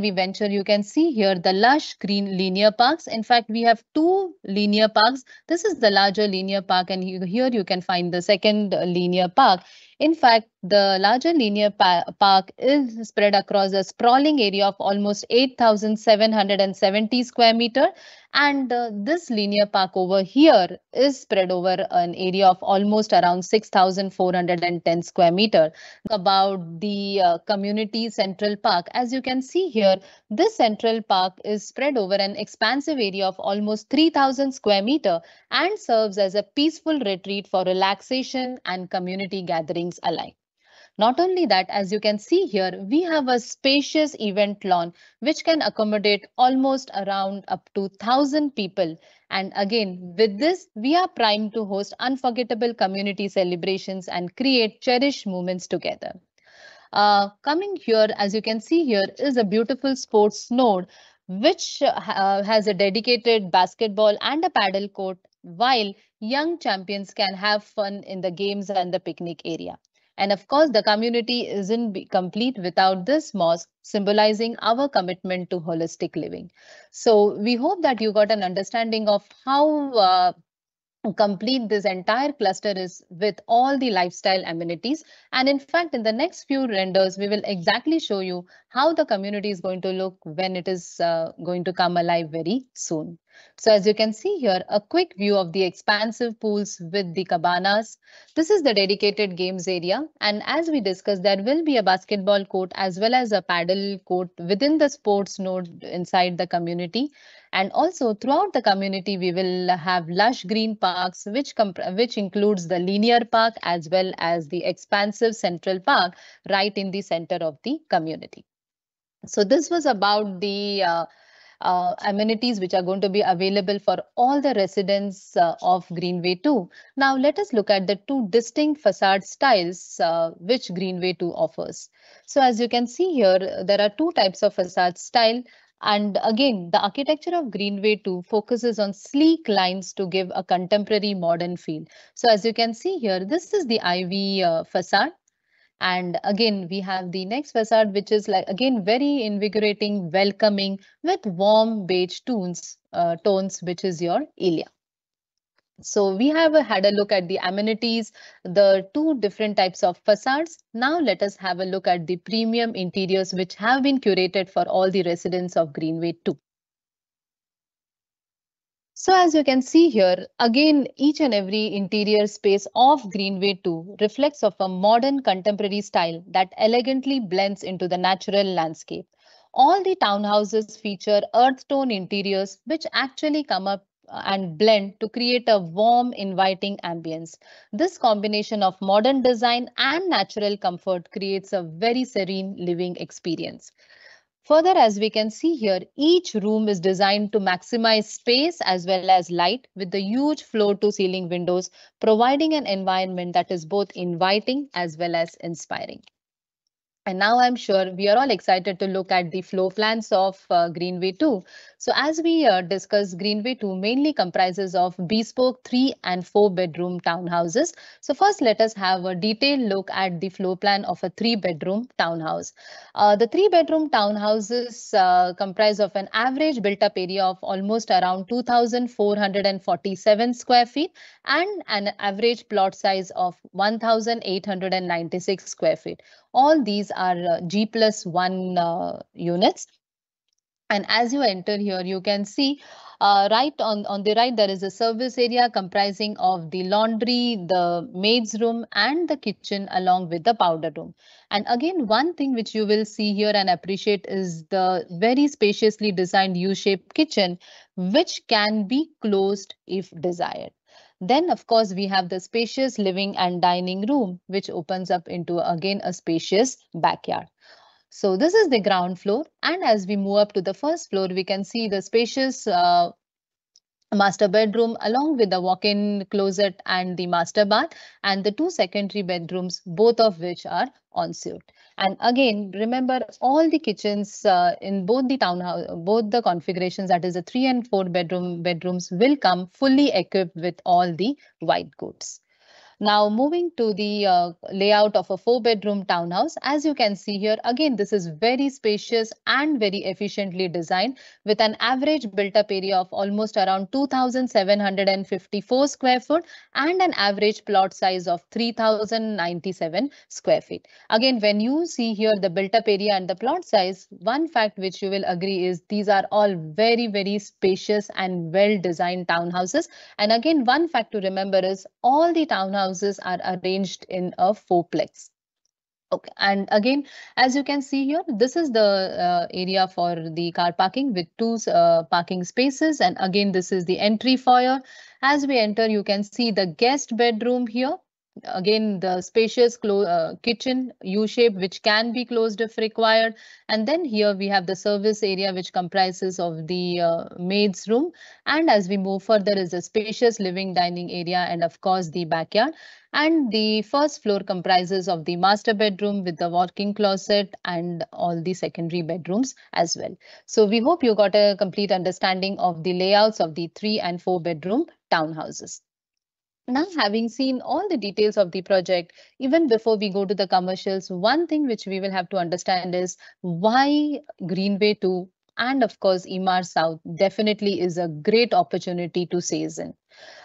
we venture, you can see here the lush green linear parks. In fact, we have two linear parks. This is the larger linear park and here you can find the second linear park. In fact, the larger linear pa park is spread across a sprawling area of almost 8,770 square meter and uh, this linear park over here is spread over an area of almost around 6,410 square meter. About the uh, community central park, as you can see here, this central park is spread over an expansive area of almost 3,000 square meter and serves as a peaceful retreat for relaxation and community gatherings alike. Not only that, as you can see here, we have a spacious event lawn which can accommodate almost around up to 1000 people. And again, with this, we are primed to host unforgettable community celebrations and create cherished moments together. Uh, coming here, as you can see here, is a beautiful sports node which uh, has a dedicated basketball and a paddle court while young champions can have fun in the games and the picnic area. And of course, the community isn't complete without this mosque, symbolizing our commitment to holistic living. So we hope that you got an understanding of how uh, complete this entire cluster is with all the lifestyle amenities. And in fact, in the next few renders, we will exactly show you how the community is going to look when it is uh, going to come alive very soon. So as you can see here, a quick view of the expansive pools with the cabanas. This is the dedicated games area. And as we discussed, there will be a basketball court as well as a paddle court within the sports node inside the community. And also throughout the community, we will have lush green parks, which, which includes the linear park as well as the expansive central park right in the center of the community. So this was about the uh, uh, amenities which are going to be available for all the residents uh, of Greenway 2. Now let us look at the two distinct facade styles uh, which Greenway 2 offers. So as you can see here, there are two types of facade style. And again, the architecture of Greenway 2 focuses on sleek lines to give a contemporary modern feel. So as you can see here, this is the ivy uh, facade. And again, we have the next facade, which is like, again, very invigorating, welcoming with warm beige tones, uh, tones, which is your Ilia. So we have had a look at the amenities, the two different types of facades. Now let us have a look at the premium interiors which have been curated for all the residents of Greenway 2. So as you can see here, again, each and every interior space of Greenway 2 reflects of a modern contemporary style that elegantly blends into the natural landscape. All the townhouses feature earth tone interiors which actually come up and blend to create a warm, inviting ambience. This combination of modern design and natural comfort creates a very serene living experience. Further, as we can see here, each room is designed to maximize space as well as light with the huge floor to ceiling windows, providing an environment that is both inviting as well as inspiring. And now I'm sure we are all excited to look at the floor plans of uh, Greenway 2. So as we uh, discuss, Greenway 2 mainly comprises of bespoke three and four bedroom townhouses. So first, let us have a detailed look at the floor plan of a three bedroom townhouse. Uh, the three bedroom townhouses uh, comprise of an average built up area of almost around 2,447 square feet and an average plot size of 1,896 square feet. All these are uh, G plus one uh, units. And as you enter here, you can see uh, right on, on the right, there is a service area comprising of the laundry, the maid's room and the kitchen along with the powder room. And again, one thing which you will see here and appreciate is the very spaciously designed U-shaped kitchen, which can be closed if desired. Then, of course, we have the spacious living and dining room, which opens up into again a spacious backyard. So this is the ground floor. And as we move up to the first floor, we can see the spacious uh, master bedroom along with the walk-in closet and the master bath and the two secondary bedrooms, both of which are ensuite. And again, remember all the kitchens uh, in both the townhouse, both the configurations, that is the three and four bedroom bedrooms will come fully equipped with all the white goods. Now moving to the uh, layout of a four bedroom townhouse, as you can see here, again, this is very spacious and very efficiently designed with an average built up area of almost around 2,754 square foot and an average plot size of 3,097 square feet. Again, when you see here the built up area and the plot size, one fact which you will agree is these are all very, very spacious and well designed townhouses. And again, one fact to remember is all the townhouses are arranged in a fourplex. Okay, and again, as you can see here, this is the uh, area for the car parking with two uh, parking spaces. And again, this is the entry foyer. As we enter, you can see the guest bedroom here again the spacious uh, kitchen u shape which can be closed if required. And then here we have the service area which comprises of the uh, maid's room. And as we move further is a spacious living dining area and of course the backyard. And the first floor comprises of the master bedroom with the walk-in closet and all the secondary bedrooms as well. So we hope you got a complete understanding of the layouts of the three and four bedroom townhouses now, having seen all the details of the project, even before we go to the commercials, one thing which we will have to understand is why Greenway 2 and of course Emaar South definitely is a great opportunity to seize in.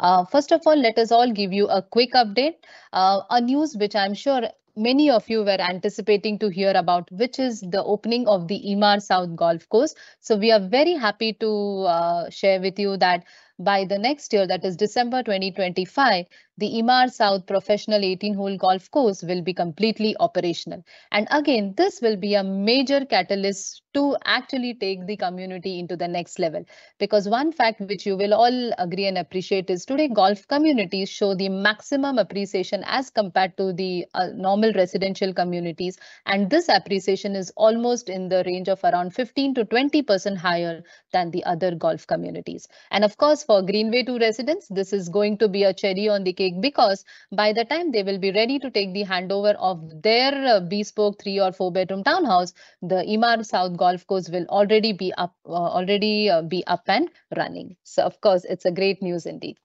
Uh, first of all, let us all give you a quick update, uh, a news which I'm sure many of you were anticipating to hear about, which is the opening of the Emaar South Golf Course. So we are very happy to uh, share with you that by the next year, that is December 2025, the Emaar South Professional 18-hole golf course will be completely operational. And again, this will be a major catalyst to actually take the community into the next level. Because one fact which you will all agree and appreciate is today golf communities show the maximum appreciation as compared to the uh, normal residential communities. And this appreciation is almost in the range of around 15 to 20% higher than the other golf communities. And of course, for Greenway 2 residents, this is going to be a cherry on the cake because by the time they will be ready to take the handover of their uh, bespoke three or four bedroom townhouse, the Emaar South Golf Course will already be up, uh, already uh, be up and running. So of course, it's a great news indeed.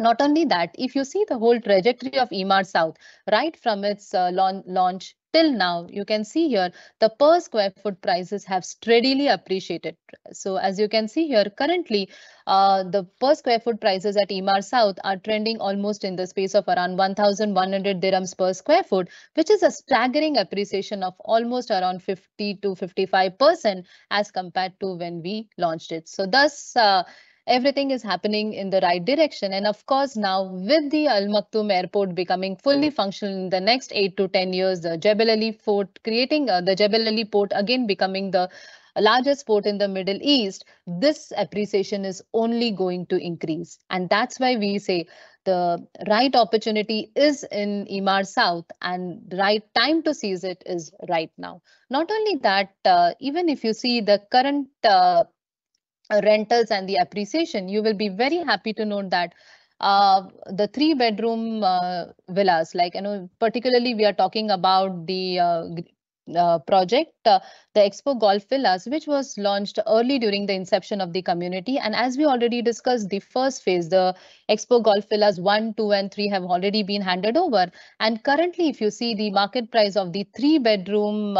Not only that, if you see the whole trajectory of Emaar South, right from its uh, launch till now, you can see here the per square foot prices have steadily appreciated. So as you can see here, currently uh, the per square foot prices at Emaar South are trending almost in the space of around 1,100 dirhams per square foot, which is a staggering appreciation of almost around 50 to 55% as compared to when we launched it. So thus, uh, everything is happening in the right direction. And of course, now with the Al Maktoum airport becoming fully functional in the next eight to 10 years, the Jebel Ali fort creating uh, the Jebel Ali port again becoming the largest port in the Middle East, this appreciation is only going to increase. And that's why we say the right opportunity is in Emaar South and the right time to seize it is right now. Not only that, uh, even if you see the current uh, rentals and the appreciation, you will be very happy to note that uh, the three bedroom uh, villas, like, you know, particularly we are talking about the uh, uh, project, uh, the Expo Golf Villas, which was launched early during the inception of the community. And as we already discussed, the first phase, the Expo Golf Villas 1, 2, and 3 have already been handed over. And currently, if you see the market price of the three bedroom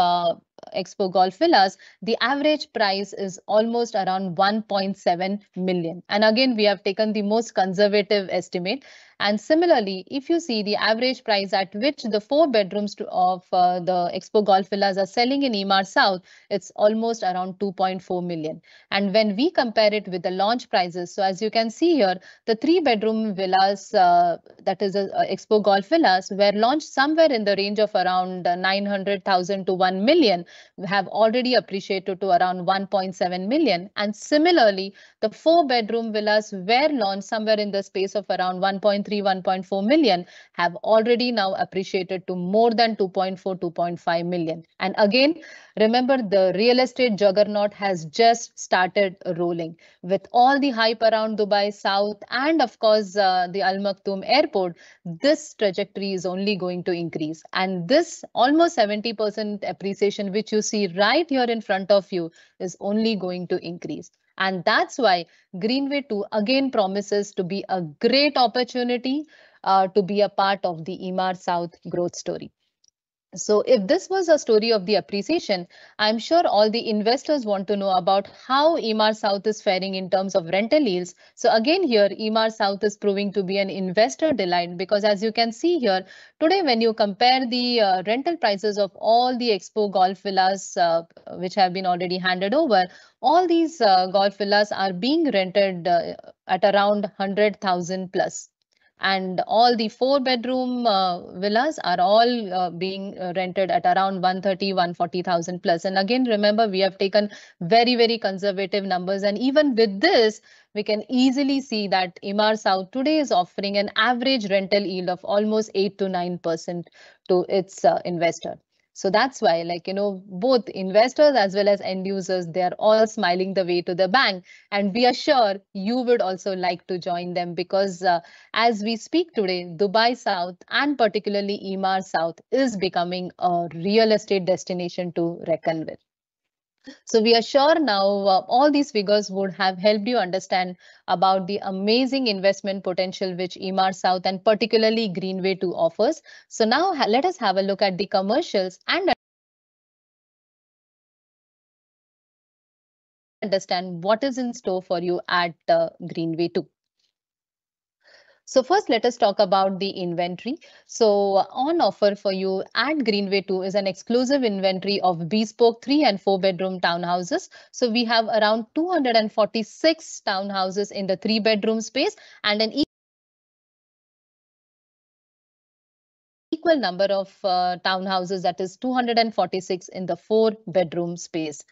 Expo Golf Villas, the average price is almost around 1.7 million. And again, we have taken the most conservative estimate and similarly, if you see the average price at which the four bedrooms of uh, the Expo Golf Villas are selling in Emaar South, it's almost around 2.4 million. And when we compare it with the launch prices, so as you can see here, the three bedroom villas, uh, that is a Expo Golf Villas, were launched somewhere in the range of around 900,000 to 1 million, have already appreciated to around 1.7 million. And similarly, the four bedroom villas were launched somewhere in the space of around 1. 1.3, 1.4 million have already now appreciated to more than 2.4, 2.5 million. And again, remember the real estate juggernaut has just started rolling with all the hype around Dubai South and of course uh, the Al Maktoum airport. This trajectory is only going to increase. And this almost 70% appreciation, which you see right here in front of you, is only going to increase. And that's why Greenway 2 again promises to be a great opportunity uh, to be a part of the Emaar South growth story. So if this was a story of the appreciation, I'm sure all the investors want to know about how Emaar South is faring in terms of rental yields. So again here, Emaar South is proving to be an investor delight because as you can see here, today when you compare the uh, rental prices of all the Expo Golf Villas uh, which have been already handed over, all these uh, golf villas are being rented uh, at around 100,000 plus and all the four bedroom uh, villas are all uh, being uh, rented at around 130 140,000 plus. And again remember we have taken very very conservative numbers. And even with this we can easily see that Emaar South today is offering an average rental yield of almost 8 to 9% to its uh, investor so that's why, like, you know, both investors as well as end users, they are all smiling the way to the bank. And be assured you would also like to join them because uh, as we speak today, Dubai South and particularly Emaar South is becoming a real estate destination to reckon with. So we are sure now uh, all these figures would have helped you understand about the amazing investment potential which Emaar South and particularly Greenway 2 offers. So now let us have a look at the commercials and understand what is in store for you at uh, Greenway 2. So first, let us talk about the inventory. So on offer for you at Greenway 2 is an exclusive inventory of bespoke three and four bedroom townhouses. So we have around 246 townhouses in the three bedroom space and an equal number of uh, townhouses that is 246 in the four bedroom space.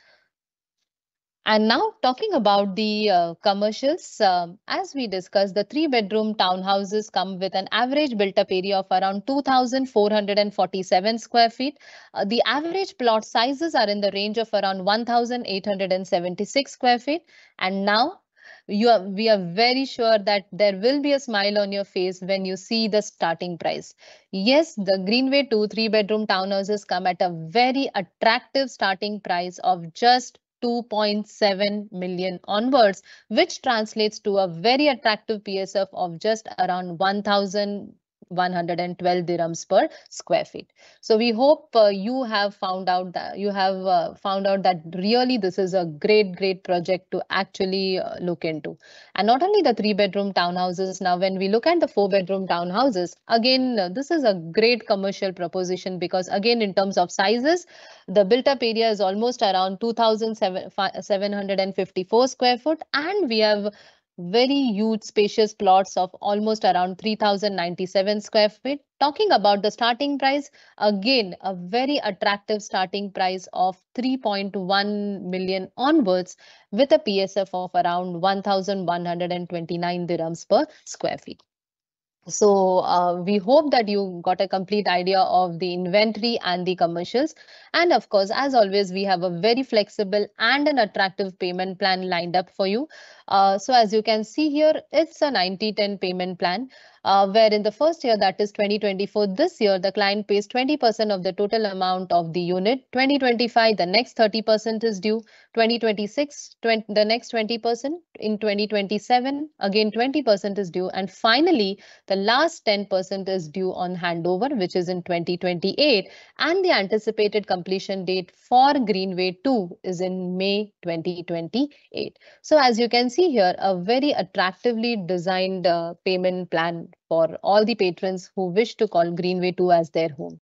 And now talking about the uh, commercials, um, as we discussed, the three bedroom townhouses come with an average built up area of around 2,447 square feet. Uh, the average plot sizes are in the range of around 1,876 square feet. And now you are, we are very sure that there will be a smile on your face when you see the starting price. Yes, the Greenway 2 three bedroom townhouses come at a very attractive starting price of just 2.7 million onwards, which translates to a very attractive PSF of just around 1,000 112 dirhams per square feet. So we hope uh, you have found out that you have uh, found out that really this is a great, great project to actually uh, look into. And not only the three bedroom townhouses. Now, when we look at the four bedroom townhouses, again, uh, this is a great commercial proposition because again, in terms of sizes, the built up area is almost around 2,754 square foot and we have very huge spacious plots of almost around 3097 square feet talking about the starting price again a very attractive starting price of 3.1 million onwards with a psf of around 1129 dirhams per square feet so uh, we hope that you got a complete idea of the inventory and the commercials. And of course, as always, we have a very flexible and an attractive payment plan lined up for you. Uh, so as you can see here, it's a 90-10 payment plan uh, where in the first year, that is 2024, this year, the client pays 20% of the total amount of the unit. 2025, the next 30% is due. 2026, 20, the next 20%. In 2027, again 20% is due. And finally, the last 10% is due on handover, which is in 2028. And the anticipated completion date for Greenway 2 is in May 2028. So as you can see here, a very attractively designed uh, payment plan for all the patrons who wish to call Greenway 2 as their home.